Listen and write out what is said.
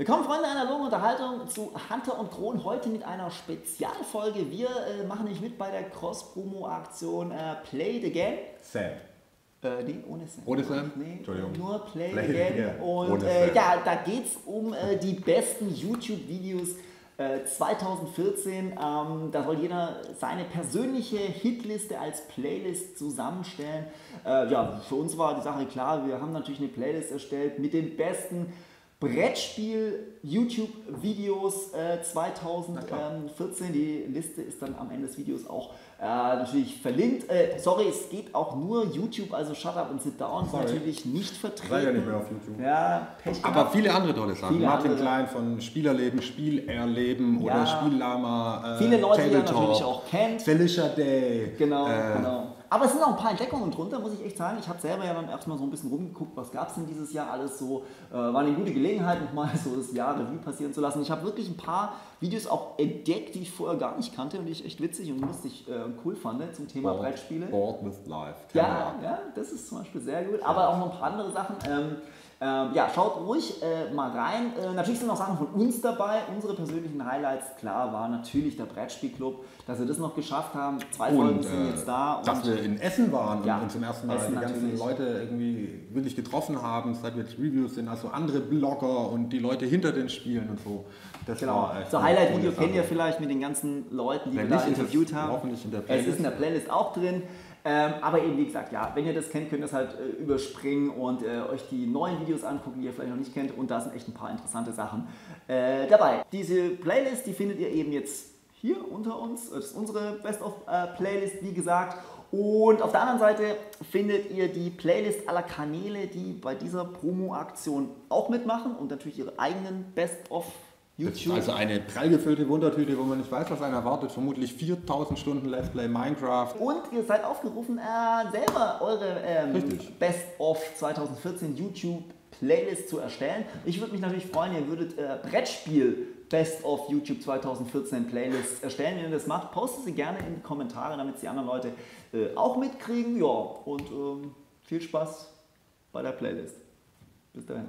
Willkommen Freunde der analogen Unterhaltung zu Hunter und Kron. Heute mit einer Spezialfolge. Wir äh, machen nicht mit bei der Cross-Promo-Aktion äh, Play It Again. Sam. Äh, nee, ohne Sam. Ohne Sam? Nee, Entschuldigung. nur Play, Play It Again. Again. Und äh, ja, da geht es um äh, die besten YouTube-Videos äh, 2014. Ähm, da soll jeder seine persönliche Hitliste als Playlist zusammenstellen. Äh, ja, für uns war die Sache klar. Wir haben natürlich eine Playlist erstellt mit den besten Brettspiel-YouTube-Videos äh, 2014. Die Liste ist dann am Ende des Videos auch äh, natürlich verlinkt. Äh, sorry, es geht auch nur YouTube, also Shut Up and Sit Down ist Sorry. natürlich nicht vertreten. Sei ja nicht mehr auf YouTube. Ja, Pech Aber gehabt. viele andere tolle Sachen. Viele Martin andere. Klein von Spielerleben, Spielerleben Ja. oder Spiellama. Äh, Viele Leute, die ihr natürlich auch kennt. Felicia Day. Genau, äh, genau. Aber es sind auch ein paar Entdeckungen drunter, muss ich echt sagen. Ich habe selber ja dann erstmal so ein bisschen rumgeguckt, was gab es denn dieses Jahr alles so. Äh, war eine gute Gelegenheit, nochmal so das Jahr Revue passieren zu lassen. Ich habe wirklich ein paar Videos auch entdeckt, die ich vorher gar nicht kannte und die ich echt witzig und lustig äh, und cool fand zum Thema Board, Brettspiele. Board with Life. Ja, ja, das ist zum Beispiel sehr gut. Aber auch noch ein paar andere Sachen. Ähm, ähm, ja, schaut ruhig äh, mal rein. Äh, natürlich sind auch Sachen von uns dabei. Unsere persönlichen Highlights, klar, war natürlich der Brettspielclub, dass wir das noch geschafft haben. Zwei Folgen sind äh, jetzt da. dass wir in Essen waren Ja, und zum ersten Mal Essen die ganzen natürlich. Leute irgendwie wirklich getroffen haben, seit wir jetzt Reviews sind, also andere Blogger und die Leute hinter den Spielen und so. Das Genau. So Highlight-Video kennt ihr vielleicht mit den ganzen Leuten, die Wenn wir da interviewt haben. hoffentlich in der Es ist in der Playlist auch drin. Ähm, aber eben wie gesagt, ja, wenn ihr das kennt, könnt ihr es halt äh, überspringen und äh, euch die neuen Videos angucken, die ihr vielleicht noch nicht kennt. Und da sind echt ein paar interessante Sachen äh, dabei. Diese Playlist, die findet ihr eben jetzt hier unter uns. Das ist unsere Best of äh, wie gesagt. Und auf der anderen Seite findet ihr die Playlist aller Kanäle, die bei dieser Promo-Aktion auch mitmachen und natürlich ihre eigenen Best of Das ist YouTube. also eine prall gefüllte Wundertüte, wo man nicht weiß, was einen erwartet. Vermutlich 4000 Stunden Let's Play Minecraft. Und ihr seid aufgerufen, äh, selber eure ähm. Best of 2014 YouTube Playlist zu erstellen. Ich würde mich natürlich freuen, ihr würdet äh, Brettspiel Best of YouTube 2014 Playlists erstellen. Wenn ihr das macht, postet sie gerne in die Kommentare, damit es die anderen Leute äh, auch mitkriegen. Ja, und ähm, viel Spaß bei der Playlist. Bis dahin.